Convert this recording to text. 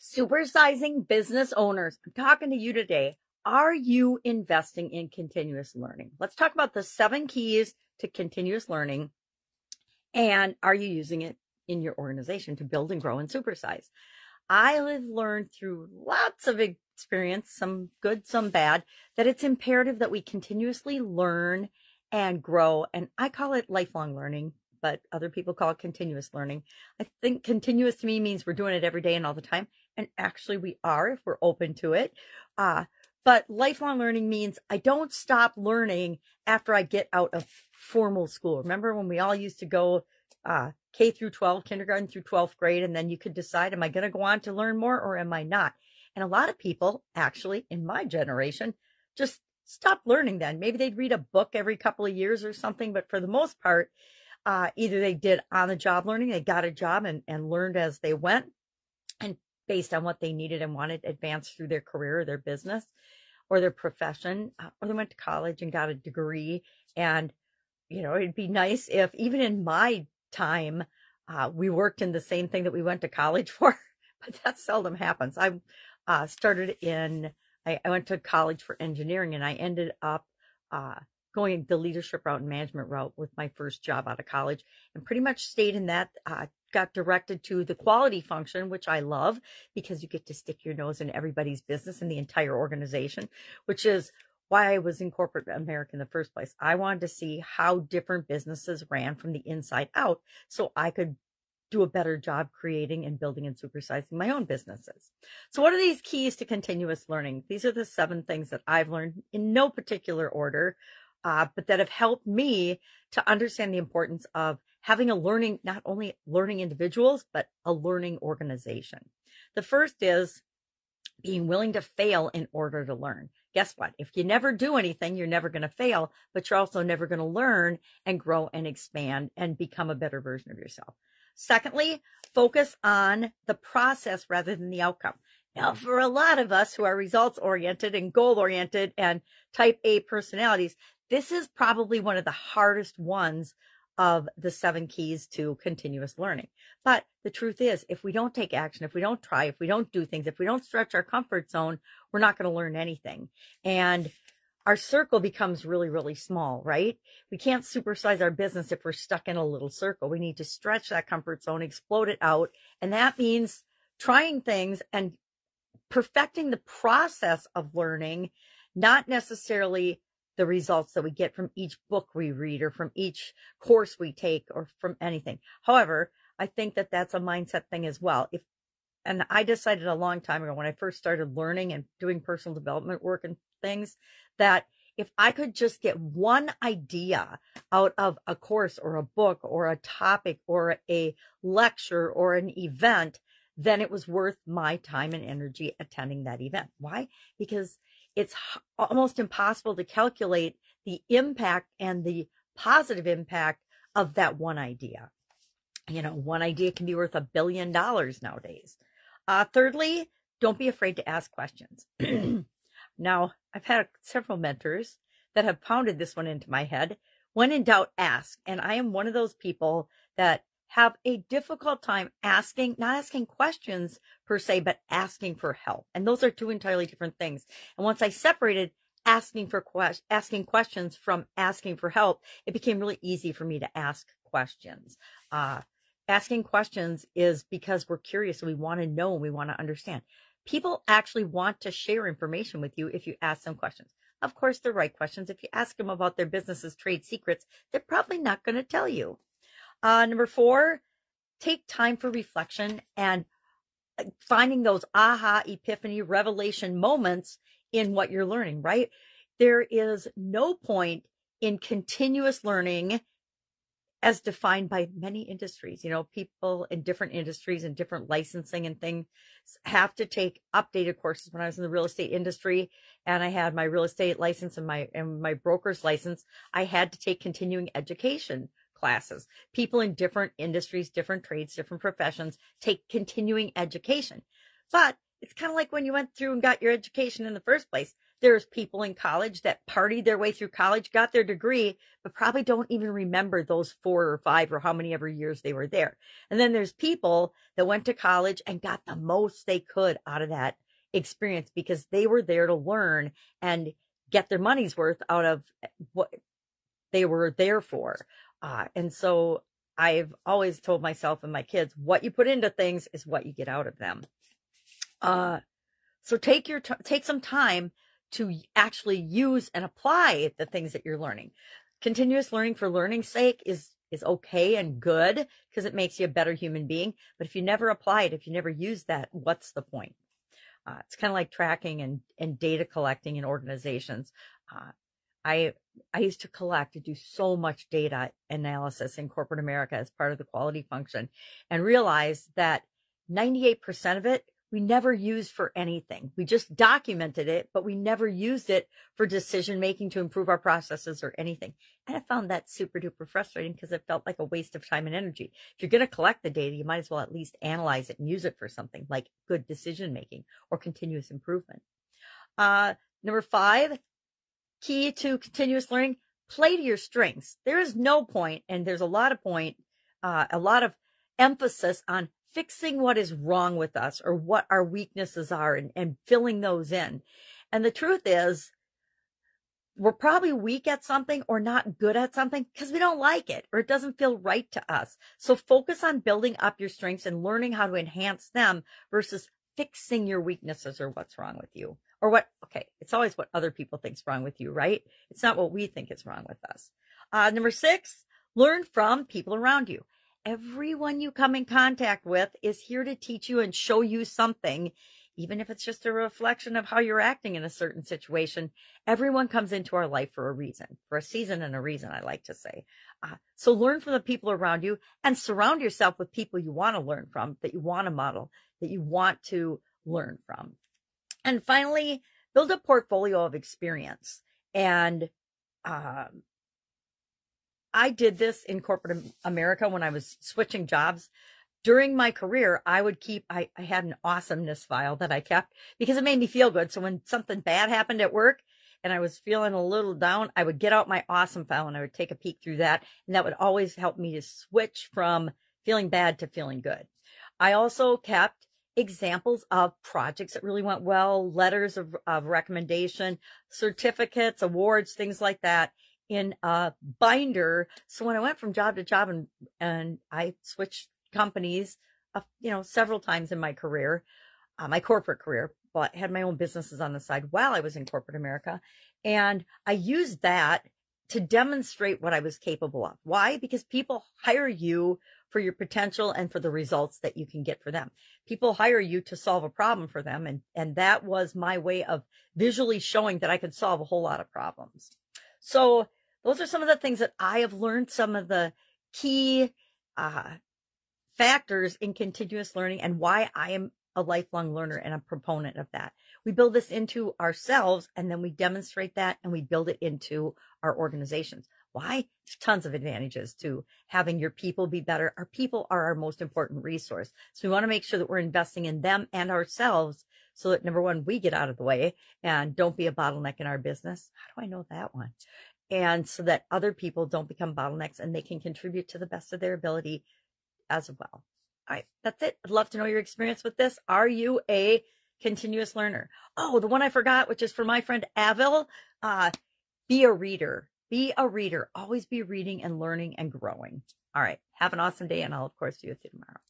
Supersizing business owners. I'm talking to you today. Are you investing in continuous learning? Let's talk about the seven keys to continuous learning. And are you using it in your organization to build and grow and supersize? I have learned through lots of experience, some good, some bad, that it's imperative that we continuously learn and grow. And I call it lifelong learning but other people call it continuous learning. I think continuous to me means we're doing it every day and all the time. And actually, we are if we're open to it. Uh, but lifelong learning means I don't stop learning after I get out of formal school. Remember when we all used to go uh, K through 12, kindergarten through 12th grade, and then you could decide, am I going to go on to learn more or am I not? And a lot of people, actually, in my generation, just stop learning then. Maybe they'd read a book every couple of years or something, but for the most part, uh, either they did on the job learning, they got a job and, and learned as they went based on what they needed and wanted advance through their career or their business or their profession, uh, or they went to college and got a degree. And, you know, it'd be nice if even in my time, uh, we worked in the same thing that we went to college for, but that seldom happens. I uh, started in, I, I, went to college for engineering and I ended up uh, going the leadership route and management route with my first job out of college and pretty much stayed in that uh, got directed to the quality function which i love because you get to stick your nose in everybody's business in the entire organization which is why i was in corporate america in the first place i wanted to see how different businesses ran from the inside out so i could do a better job creating and building and supersizing my own businesses. So what are these keys to continuous learning? These are the seven things that I've learned in no particular order uh, but that have helped me to understand the importance of having a learning, not only learning individuals, but a learning organization. The first is being willing to fail in order to learn. Guess what? If you never do anything, you're never going to fail, but you're also never going to learn and grow and expand and become a better version of yourself. Secondly, focus on the process rather than the outcome. Now, for a lot of us who are results oriented and goal oriented and type A personalities, this is probably one of the hardest ones of the seven keys to continuous learning. But the truth is, if we don't take action, if we don't try, if we don't do things, if we don't stretch our comfort zone, we're not going to learn anything. And our circle becomes really, really small, right? We can't supersize our business if we're stuck in a little circle. We need to stretch that comfort zone, explode it out. And that means trying things and perfecting the process of learning, not necessarily the results that we get from each book we read or from each course we take or from anything. However, I think that that's a mindset thing as well. If and I decided a long time ago when I first started learning and doing personal development work and things that if I could just get one idea out of a course or a book or a topic or a lecture or an event, then it was worth my time and energy attending that event. Why? Because it's almost impossible to calculate the impact and the positive impact of that one idea. You know, one idea can be worth a billion dollars nowadays. Uh, thirdly, don't be afraid to ask questions. now, I've had several mentors that have pounded this one into my head. When in doubt, ask. And I am one of those people that have a difficult time asking, not asking questions per se, but asking for help. And those are two entirely different things. And once I separated asking for asking questions from asking for help, it became really easy for me to ask questions. Uh, asking questions is because we're curious we want to know and we want to understand. People actually want to share information with you if you ask them questions. Of course, the right questions. If you ask them about their business's trade secrets, they're probably not going to tell you. Uh, number four, take time for reflection and uh, finding those aha, epiphany, revelation moments in what you're learning, right? There is no point in continuous learning as defined by many industries. You know, people in different industries and different licensing and things have to take updated courses. When I was in the real estate industry and I had my real estate license and my and my broker's license, I had to take continuing education classes. People in different industries, different trades, different professions take continuing education. But it's kind of like when you went through and got your education in the first place. There's people in college that partied their way through college, got their degree, but probably don't even remember those four or five or how many ever years they were there. And then there's people that went to college and got the most they could out of that experience because they were there to learn and get their money's worth out of what they were there for. Uh, and so I've always told myself and my kids, what you put into things is what you get out of them. Uh, so take your, take some time to actually use and apply the things that you're learning. Continuous learning for learning's sake is, is okay and good because it makes you a better human being. But if you never apply it, if you never use that, what's the point? Uh, it's kind of like tracking and, and data collecting in organizations. Uh, I I used to collect and do so much data analysis in corporate America as part of the quality function and realized that 98% of it we never used for anything. We just documented it, but we never used it for decision making to improve our processes or anything. And I found that super duper frustrating because it felt like a waste of time and energy. If you're going to collect the data, you might as well at least analyze it and use it for something like good decision making or continuous improvement. Uh, number five, key to continuous learning, play to your strengths. There is no point, and there's a lot of point, uh, a lot of emphasis on fixing what is wrong with us or what our weaknesses are and, and filling those in. And the truth is, we're probably weak at something or not good at something because we don't like it or it doesn't feel right to us. So focus on building up your strengths and learning how to enhance them versus fixing your weaknesses or what's wrong with you or what. Okay. It's always what other people think's wrong with you, right? It's not what we think is wrong with us. Uh, number six, learn from people around you everyone you come in contact with is here to teach you and show you something, even if it's just a reflection of how you're acting in a certain situation. Everyone comes into our life for a reason, for a season and a reason, I like to say. Uh, so learn from the people around you and surround yourself with people you want to learn from, that you want to model, that you want to learn from. And finally, build a portfolio of experience and um, I did this in corporate America when I was switching jobs. During my career, I would keep, I, I had an awesomeness file that I kept because it made me feel good. So when something bad happened at work and I was feeling a little down, I would get out my awesome file and I would take a peek through that. And that would always help me to switch from feeling bad to feeling good. I also kept examples of projects that really went well, letters of, of recommendation, certificates, awards, things like that in a binder. So when I went from job to job and, and I switched companies, uh, you know, several times in my career, uh, my corporate career, but had my own businesses on the side while I was in corporate America. And I used that to demonstrate what I was capable of. Why? Because people hire you for your potential and for the results that you can get for them. People hire you to solve a problem for them. And, and that was my way of visually showing that I could solve a whole lot of problems. So those are some of the things that I have learned, some of the key uh, factors in continuous learning and why I am a lifelong learner and a proponent of that. We build this into ourselves and then we demonstrate that and we build it into our organizations. Why? There's tons of advantages to having your people be better. Our people are our most important resource. So we want to make sure that we're investing in them and ourselves so that number one, we get out of the way and don't be a bottleneck in our business. How do I know that one? and so that other people don't become bottlenecks and they can contribute to the best of their ability as well. All right, that's it. I'd love to know your experience with this. Are you a continuous learner? Oh, the one I forgot, which is for my friend Avil. Uh, be a reader. Be a reader. Always be reading and learning and growing. All right. Have an awesome day, and I'll, of course, see you tomorrow.